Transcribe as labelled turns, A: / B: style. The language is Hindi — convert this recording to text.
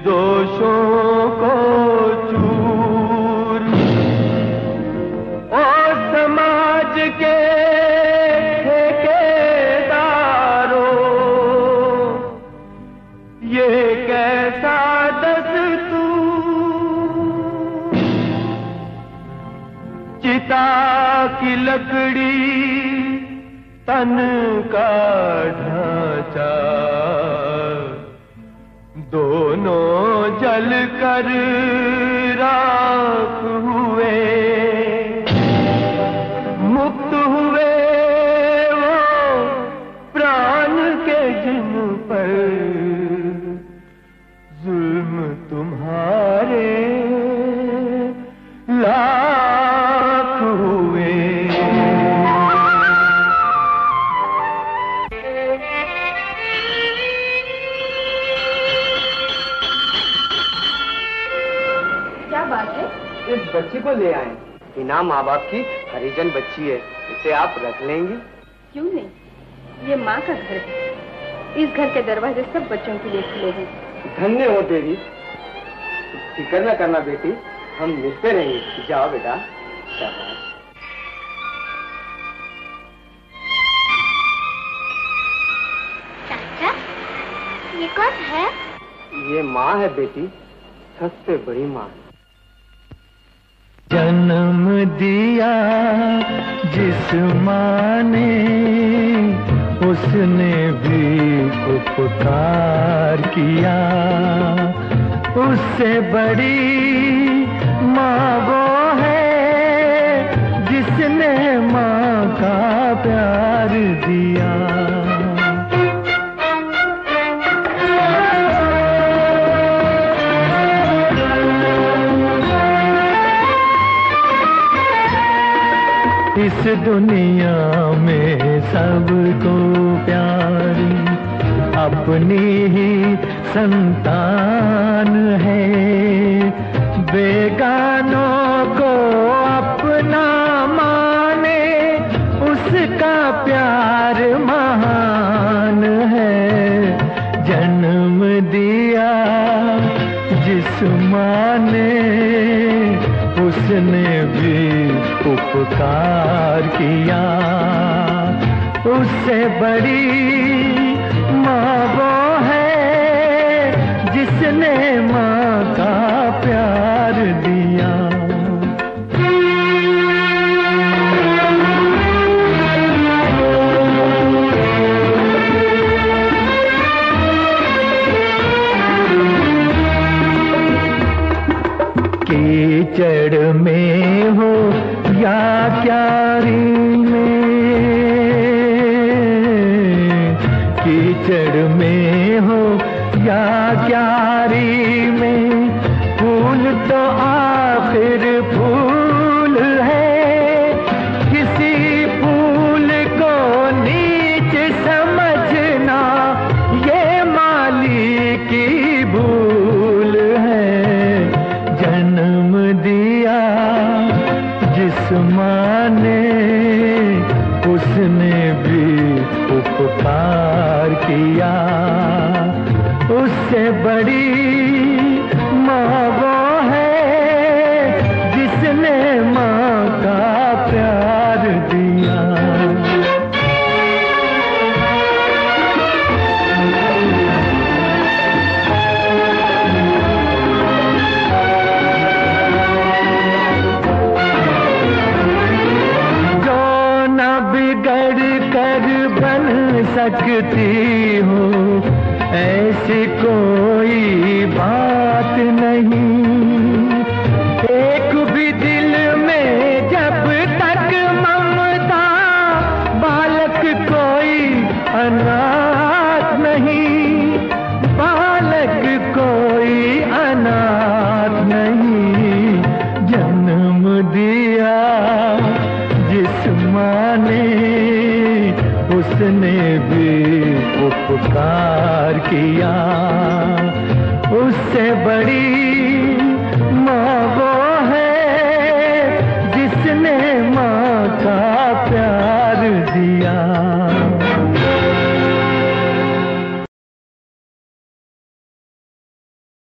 A: निर्दोषों को चूर। ओ समाज के ठेकेदारों, ये कैसा दस्तूर? चिता की लकड़ी तन का ढांचा दोनों जल कर
B: इस बच्ची को ले आए। बिना माँ बाप की हरिजन बच्ची है इसे आप रख लेंगे।
C: क्यों नहीं? ये माँ का घर है। इस घर के दरवाजे सब बच्चों के लिए खुले हैं।
B: धन्य हो देवी। फ़िक्र न करना बेटी हम मिलते रहेंगे। जाओ बेटा शाबाश
D: ये कौन है?
B: ये माँ है बेटी सबसे बड़ी माँ।
A: जन्म दिया जिस माने उसने भी उपकार किया। उससे बड़ी माँ वो है जिसने माँ का इस दुनिया में सबको प्यारी, अपनी ही संतान है। बेगानों को अपना माने, उसका प्यार महान है। जन्म दिया जिस माँ ने उसने भी उपकार किया। उससे बड़ी माँ कीचड़ में हो या क्यारी में? कीचड़ में हो या क्यारी में? फूल तो आखिर फूल किया। उससे बड़ी सकती हूँ। ऐसी कोई बात नहीं। एक भी दिल में उसने भी उपकार किया। उससे बड़ी